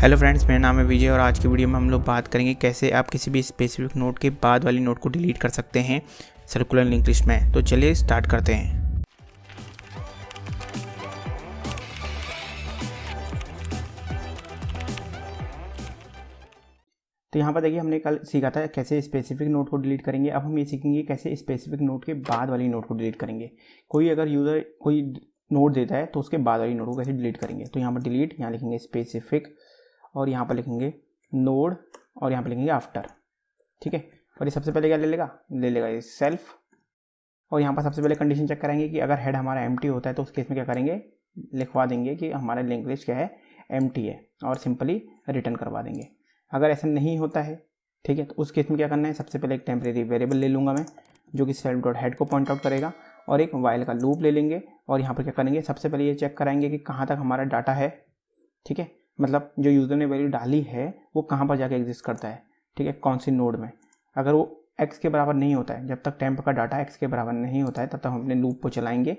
Hello friends मेरा नाम है विजय और आज की वीडियो में हम लोग बात करेंगे कैसे आप किसी भी स्पेसिफिक नोट के बाद वाली नोट को डिलीट कर सकते हैं सर्कुलर लिंक लिस्ट में। तो चलिए स्टार्ट करते हैं। तो यहाँ पर देखिए हमने कल सीखा था कैसे स्पेसिफिक नोट को डिलीट करेंगे। अब हम ये सीखेंगे कैसे स्पेसिफिक नोट के बाद वाली नोट को डिलीट करेंगे। कोई अगर यूज़र कोई नोट देता है तो उसके बाद वाली नोट को कैसे डिलीट करेंगे। तो यहाँ पर डिलीट यहाँ लिखेंगे स्पेसिफिक और यहाँ पर लिखेंगे नोड और यहाँ पर लिखेंगे आफ्टर ठीक है? और ये सबसे पहले क्या ले लेगा? ले लेगा ये सेल्फ और यहाँ पर सबसे पहले कंडीशन चेक करेंगे कि अगर हेड हमारा एम होता है तो उस केस में क्या करेंगे? लिखवा देंगे कि हमारा लिंक लिस्ट क्या है? एम है और सिंपली रिटर्न करवा देंगे। अगर ऐसा नहीं होता है, ठीक है तो उस केस में क्या करना है? सबसे पहले एक टेम्प्रेरी वेरिएबल ले लूँगा मैं, जो कि सेल्फ डॉट हेड को पॉइंट आउट करेगा और एक वाइल का लूप ले लेंगे और यहाँ पर क्या करेंगे? सबसे पहले ये चेक कराएँगे कि कहाँ तक हमारा डाटा है। ठीक है? मतलब जो यूज़र ने वैल्यू डाली है, वो कहाँ पर जाके एग्जिस्ट करता है? ठीक है, कौन सी नोड में? अगर वो एक्स के बराबर नहीं होता है, जब तक टेम्प का डाटा एक्स के बराबर नहीं होता है, तब तक हम अपने लूप को चलाएँगे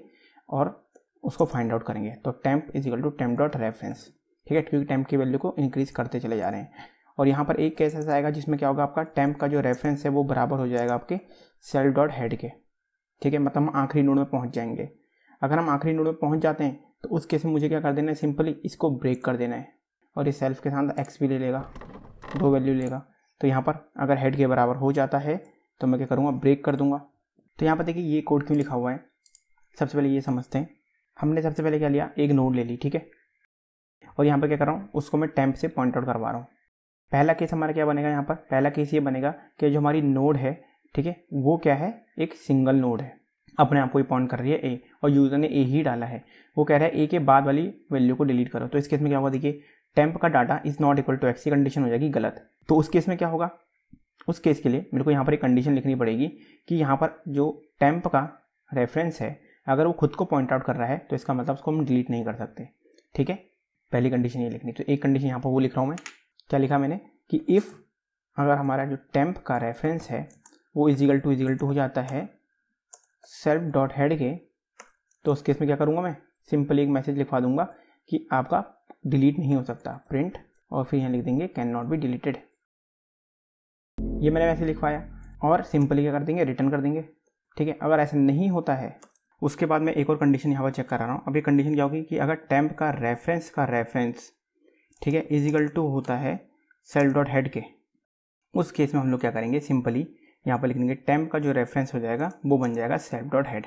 और उसको फाइंड आउट करेंगे। तो temp is equal to temp dot reference ठीक है? क्योंकि टेम्प की वैल्यू को इंक्रीज करते चले जा रहे हैं। और यहाँ पर एक केस ऐसा आएगा जिसमें क्या होगा आपका? टेम्प का जो रेफरेंस है, वो बराबर हो जाएगा आपके सेल डॉट हेड के, ठीक है? मतलब हम आखिरी नोड में पहुँच जाएँगे। अगर हम आखिरी नोड में पहुँच जाते हैं तो उस केस में मुझे क्या कर देना है? सिंपली इसको ब्रेक कर देना है। और ये सेल्फ के साथ एक्स भी ले लेगा, दो वैल्यू लेगा। तो यहाँ पर अगर हेड के बराबर हो जाता है तो मैं क्या करूँगा? ब्रेक कर दूँगा। तो यहाँ पर देखिए ये कोड क्यों लिखा हुआ है? सबसे पहले ये समझते हैं। हमने सबसे पहले क्या लिया? एक नोड ले ली, ठीक है? और यहाँ पर क्या कर रहा हूँ? उसको मैं टैंप से पॉइंट आउट करवा रहा हूँ। पहला केस हमारा क्या बनेगा यहाँ पर? पहला केस ये बनेगा कि जो हमारी नोड है, ठीक है? वो क्या है? एक सिंगल नोड है। अपने आप को ही पॉइंट कर रही है ए और यूज़र ने ए ही डाला है। वो कह रहा है ए के बाद वाली वैल्यू को डिलीट करो। तो इस केस में क्या होगा? देखिए टेम्प का data is not equal to X की कंडीशन हो जाएगी, गलत। तो उस केस में क्या होगा? उस केस के लिए मेरे को यहाँ पर एक कंडीशन लिखनी पड़ेगी कि यहाँ पर जो टेम्प का रेफरेंस है, अगर वो खुद को पॉइंट आउट कर रहा है तो इसका मतलब उसको हम डिलीट नहीं कर सकते। ठीक है? पहली कंडीशन ये लिखनी। तो एक कंडीशन यहाँ पर वो लिख रहा हूँ मैं। क्या लिखा मैंने? कि इफ़ अगर हमारा जो टेम्प का रेफरेंस है, वो इजिकल टू इजिकल टू हो जाता है सेल्फ डॉट हेड के तो उस केस में क्या करूँगा मैं? सिंपली एक मैसेज लिखवा दूँगा कि आपका डिलीट नहीं हो सकता। प्रिंट और फिर यहाँ लिख देंगे कैन नॉट बी डिलीटेड ये मैंने वैसे लिखवाया। और सिंपली क्या कर देंगे? रिटर्न कर देंगे। ठीक है? अगर ऐसा नहीं होता है, उसके बाद मैं एक और कंडीशन यहाँ पर चेक करा रहा हूँ। अब ये कंडीशन क्या होगी कि अगर टेम्प का रेफरेंस का रेफरेंस ठीक है इजिकल टू होता है सेल डॉट हेड के। उस केस में हम लोग क्या करेंगे? सिंपली यहाँ पर लिख देंगे टेम्प का जो रेफरेंस हो जाएगा, वो बन जाएगा सेल्फ डॉट हेड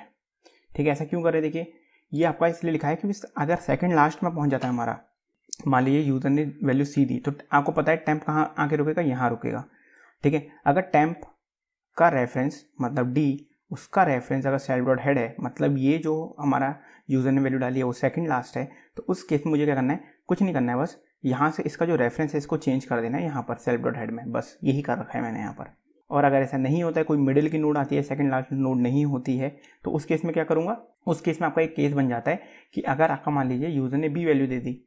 ठीक है? ऐसा क्यों कर रहे देखिए, ये आपका इसलिए लिखा है क्योंकि अगर सेकंड लास्ट में पहुँच जाता है हमारा मान लीजिए यूज़र ने वैल्यू सी दी तो आपको पता है टैंप कहाँ आके रुकेगा? यहाँ रुकेगा। ठीक है? अगर टैंप का रेफरेंस मतलब डी उसका रेफरेंस अगर सेल्फ डॉट हेड है मतलब ये जो हमारा यूज़र ने वैल्यू डाली है, वो सेकंड लास्ट है तो उस केस में मुझे क्या करना है? कुछ नहीं करना है, बस यहाँ से इसका जो रेफरेंस है, इसको चेंज कर देना है यहाँ पर सेल्फ डॉट हेड में। बस यही कर रखा है मैंने यहाँ पर। और अगर ऐसा नहीं होता है, कोई मिडिल की नोड आती है सेकंड लास्ट नोड नहीं होती है तो उस केस में क्या करूँगा? उस केस में आपका एक केस बन जाता है कि अगर आपका मान लीजिए यूज़र ने बी वैल्यू दे दी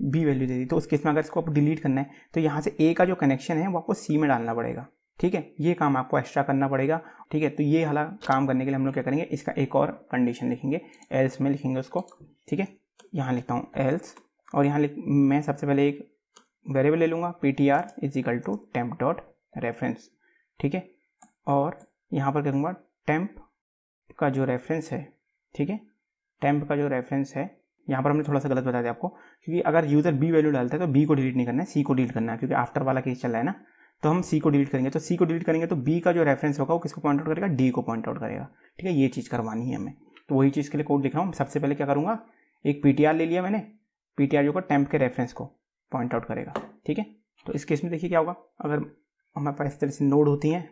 बी वैल्यू दे दी। तो उस केस में अगर इसको आपको डिलीट करना है तो यहाँ से ए का जो कनेक्शन है, वो आपको सी में डालना पड़ेगा। ठीक है? ये काम आपको एक्स्ट्रा करना पड़ेगा। ठीक है? तो ये वाला काम करने के लिए हम लोग क्या करेंगे? इसका एक और कंडीशन लिखेंगे। एल्स में लिखेंगे उसको। ठीक है? यहाँ लिखता हूँ एल्स और यहाँ मैं सबसे पहले एक वेरिएबल ले लूँगा। P T R is equal to temp dot reference ठीक है? और यहाँ पर करूँगा? टेम्प का जो रेफरेंस है, ठीक है? टेम्प का जो रेफरेंस है यहाँ पर हमने थोड़ा सा गलत बता दिया आपको, क्योंकि अगर यूज़र बी वैल्यू डालता है तो बी को डिलीट नहीं करना है सी को डिलीट करना है, क्योंकि आफ्टर वाला केस चल रहा है ना तो हम सी को डिलीट करेंगे। तो सी को डिलीट करेंगे तो बी का जो रेफरेंस होगा वो किसको पॉइंट आउट करेगा? डी को पॉइंट आउट करेगा। ठीक है, ये चीज़ करवानी है हमें। तो वही चीज़ के लिए कोड लिख रहा हूँ। सबसे पहले क्या करूँगा? एक पी ले लिया मैंने पी जो होगा टेम्प के रेफरेंस को पॉइंट आउट करेगा। ठीक है तो इस केस में देखिए क्या होगा? अगर हमारे पास इस तरह से नोड होती हैं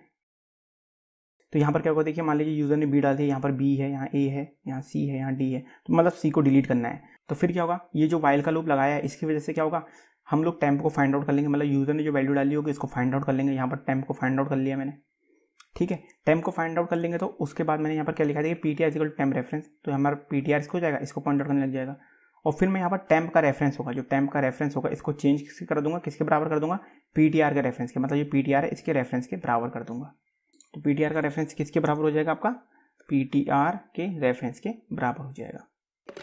तो यहाँ पर क्या होगा देखिए, मान लीजिए यूज़र ने बी डाल दिया, यहाँ पर बी है, यहाँ ए है, यहाँ सी है, यहाँ डी है तो मतलब सी को डिलीट करना है। तो फिर क्या होगा? ये जो वाइल का लूप लगाया है, इसकी वजह से क्या होगा? हम लोग टैंप को फाइंड आउट कर लेंगे मतलब यूज़र ने जो वैल्यू डाली होगी इसको फाइंड आउट कर लेंगे। यहाँ पर टैंप को फाइंड आउट कर लिया मैंने। ठीक है? टैंप को फाइंड आउट कर लेंगे तो उसके बाद मैंने यहाँ पर क्या लिखा देखिए P T R temp reference तो हमारा पी टी आर इसको जाएगा, इसको पॉइंट आउट करने लग जाएगा। और फिर मैं यहाँ पर टैंप का रेफरेंस होगा, जो टैंप का रेफरेंस होगा, इसको चेंज कर दूँगा? किसके बराबर कर दूँगा? पी टी आर के रेफरेंस के मतलब जो पी टी आर है, इसके रेफरेंस के बराबर कर दूँगा। तो पीटीआर का रेफरेंस किसके बराबर हो जाएगा आपका? पीटीआर के रेफरेंस के बराबर हो जाएगा।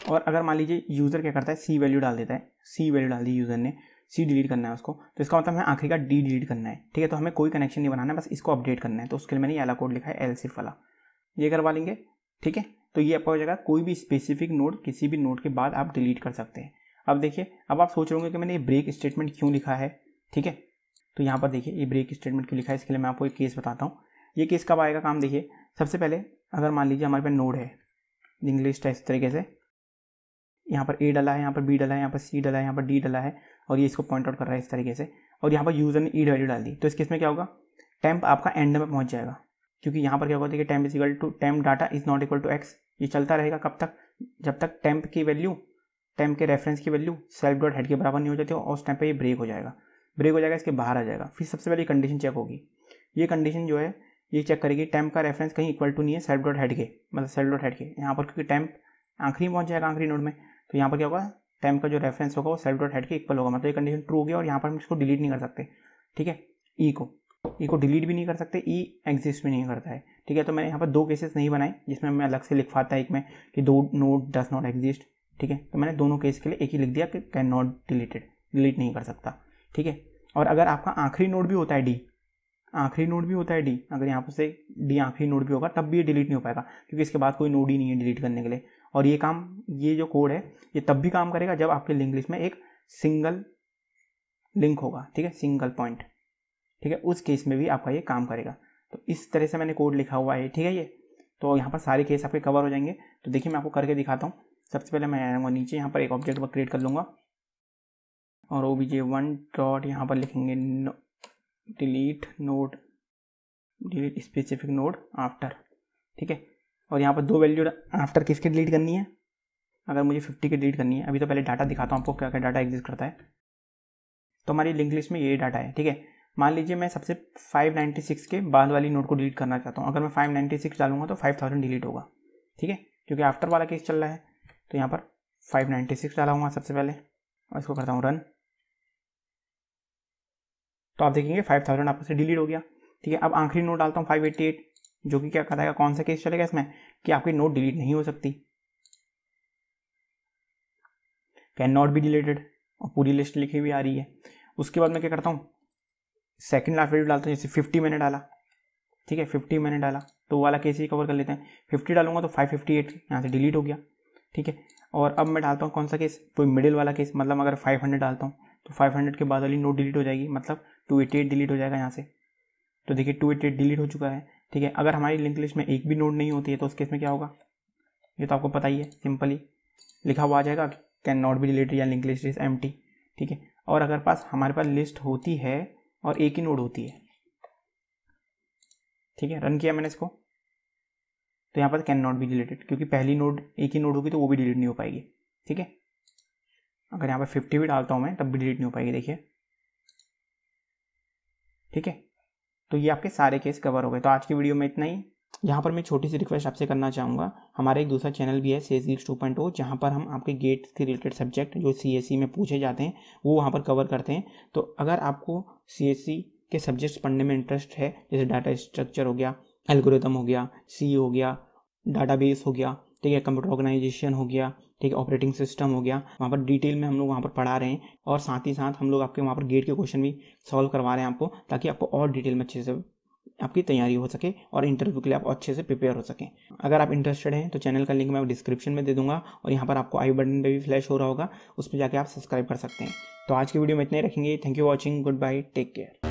और अगर मान लीजिए यूज़र क्या करता है? सी वैल्यू डाल देता है। सी वैल्यू डाल दी यूज़र ने। सी डिलीट करना है उसको। तो इसका मतलब हमें आखिरी का डी डिलीट करना है। ठीक है तो हमें कोई कनेक्शन नहीं बनाना है बस इसको अपडेट करना है। तो उसके लिए मैंने वाला कोड लिखा है एल सिर्फ़ वाला। ये करवा लेंगे। ठीक है तो ये आपका हो जाएगा, कोई भी स्पेसिफिक नोड किसी भी नोड के बाद आप डिलीट कर सकते हैं। अब देखिए, अब आप सोच रहे कि मैंने ये ब्रेक स्टेटमेंट क्यों लिखा है? ठीक है तो यहाँ पर देखिए, ये ब्रेक स्टेटमेंट क्यों लिखा है? इसके लिए मैं आपको एक केस बताता हूँ। ये केस कब आएगा काम देखिए। सबसे पहले अगर मान लीजिए हमारे पास नोड है इंग्लिश इस तरीके से, यहाँ पर ए डला है, यहाँ पर बी डला है, यहाँ पर सी डला है, यहाँ पर डी डला है, और ये इसको पॉइंट आउट कर रहा है इस तरीके से, और यहाँ पर यूज़र ने ई वैल्यू डाल दी तो इस केस में क्या होगा? टेम्प आपका एंड में पहुँच जाएगा, क्योंकि यहाँ पर क्या होगा? देखिए temp is equal to temp data is not equal to X ये चलता रहेगा कब तक? जब तक टेम्प की वैल्यू टेम्प के रेफरेंस की वैल्यू सेल्फ डॉट हेड के बराबर नहीं हो जाती, और उस टाइम पर ये ब्रेक हो जाएगा। ब्रेक हो जाएगा, इसके बाहर आ जाएगा। फिर सबसे पहले कंडीशन चेक होगी। ये कंडीशन जो है ये चेक करेगी टेम्प का रेफरेंस कहीं इक्वल टू नहीं है सेल्फ डॉट हेड के मतलब सेल्फ डॉट हेड के। यहाँ पर क्योंकि टेम्प आखिरी में पहुँच जाएगा, आखिरी नोड में तो यहाँ पर क्या होगा? टेम्प का जो रेफरेंस होगा वो सेल्फ डॉट हेड के इक्वल होगा मतलब ये कंडीशन ट्रू होगी और यहाँ पर हम इसको डिलीट नहीं कर सकते, ठीक है? ई को ई को डिलीट भी नहीं कर सकते ई एग्जिस्ट भी नहीं करता है, ठीक है? तो मैंने यहाँ पर दो केसेस नहीं बनाए, जिसमें मैं अलग से लिखवाता एक में कि दो नोड डस नॉट एग्जिस्ट ठीक है? तो मैंने दोनों केस के लिए एक ही लिख दिया कि कैन नॉट डिलीटेड डिलीट नहीं कर सकता, ठीक है? और अगर आपका आखिरी नोड भी होता है डी आखिरी नोड भी होता है डी अगर यहाँ पर से डी आखिरी नोड भी होगा, तब भी ये डिलीट नहीं हो पाएगा, क्योंकि इसके बाद कोई नोड ही नहीं है डिलीट करने के लिए। और ये काम, ये जो कोड है, ये तब भी काम करेगा जब आपके लिंक लिस्ट में एक सिंगल लिंक होगा, ठीक है? सिंगल पॉइंट ठीक है? उस केस में भी आपका ये काम करेगा। तो इस तरह से मैंने कोड लिखा हुआ है, ठीक है ये? तो यहाँ पर सारे केस आपके कवर हो जाएँगे। तो देखिए मैं आपको करके दिखाता हूँ। सबसे पहले मैं आऊँगा नीचे यहाँ पर एक ऑब्जेक्ट क्रिएट कर लूँगा। और O B J one dot यहाँ पर लिखेंगे delete node, delete specific node after ठीक है? और यहाँ पर दो वैल्यू आफ्टर किसके डिलीट करनी है? अगर मुझे फिफ्टी की डिलीट करनी है, अभी तो पहले डाटा दिखाता हूँ आपको क्या क्या डाटा एग्जिस्ट करता है। तो हमारी लिंक लिस्ट में ये डाटा है, ठीक है? मान लीजिए मैं सबसे 596 के बाद वाली नोट को डिलीट करना चाहता हूँ। अगर मैं 596 डालूँगा तो 5000 डिलीट होगा, ठीक है? क्योंकि आफ्टर वाला केस चल रहा है तो यहाँ पर 596 डाला हुआ सबसे पहले। और इसको करता हूँ रन तो आप देखेंगे 5000 आपस से डिलीट हो गया। ठीक है, अब आखिरी नोट डालता हूँ 588 जो कि क्या बताएगा, कौन सा केस चलेगा इसमें? कि आपकी नोट डिलीट नहीं हो सकती। कैन नॉट बी डिलीटेड और पूरी लिस्ट लिखी हुई आ रही है। उसके बाद मैं क्या करता हूँ सेकेंड लास्ट वैल्यू डालता हूँ, जैसे फिफ्टी मैंने डाला। ठीक है फिफ्टी मैंने डाला। तो वाला केस ही कवर कर लेते हैं। फिफ्टी डालूँगा तो फाइव फिफ्टी एट यहाँ से डिलीट हो गया। ठीक है, और अब मैं डालता हूँ कौन सा केस कोई मिडिल वाला केस मतलब अगर फाइव हंड्रेड डालता हूँ। तो फाइव हंड्रेड के बाद वाली नोट डिलीट हो जाएगी मतलब टू एटी एट डिलीट हो जाएगा यहाँ से। तो देखिए टू एटी एट डिलीट हो चुका है, ठीक है? अगर हमारी लिंक लिस्ट में एक भी नोट नहीं होती है तो उस केस में क्या होगा? ये तो आपको पता ही है सिंपली लिखा हुआ आ जाएगा कैन नॉट बी डिलीटेड या लिंक लिस्ट इज़ एम ठीक है? और अगर पास हमारे पास लिस्ट होती है और एक ही नोड होती है, ठीक है? रन किया मैंने इसको। तो यहाँ पर कैन नॉट बी डिलीटेड क्योंकि पहली नोड एक ही नोड होगी तो वो भी डिलीट नहीं हो पाएगी, ठीक है? अगर यहाँ पर फिफ्टी भी डालता हूँ मैं, तब भी डिलीट नहीं हो पाएगी, देखिए। ठीक है? तो ये आपके सारे केस कवर हो गए। तो आज की वीडियो में इतना ही। यहाँ पर मैं छोटी सी रिक्वेस्ट आपसे करना चाहूँगा। हमारा एक दूसरा चैनल भी है C S Geeks two point जहाँ पर हम आपके गेट के रिलेटेड सब्जेक्ट जो सी सी में पूछे जाते हैं, वो वहाँ पर कवर करते हैं। तो अगर आपको सी सी के सब्जेक्ट्स पढ़ने में इंटरेस्ट है, जैसे डाटा स्ट्रक्चर हो गया एल्गोरिदम हो गया सी हो गया डाटाबेस हो गया, ठीक है? कंप्यूटर ऑर्गेनाइजेशन हो गया ठीक है ऑपरेटिंग सिस्टम हो गया। वहाँ पर डिटेल में हम लोग वहाँ पर पढ़ा रहे हैं और साथ ही साथ हम लोग आपके वहाँ पर गेट के क्वेश्चन भी सॉल्व करवा रहे हैं आपको, ताकि आपको और डिटेल में अच्छे से आपकी तैयारी हो सके और इंटरव्यू के लिए आप अच्छे से प्रिपेयर हो सकें। अगर आप इंटरेस्टेड हैं तो चैनल का लिंक मैं डिस्क्रिप्शन में दे दूँगा और यहाँ पर आपको आई बटन पे भी फ्लैश हो रहा होगा उस पर जाके आप सब्सक्राइब कर सकते हैं। तो आज की वीडियो में इतने रखेंगे। Thank you watching good bye take care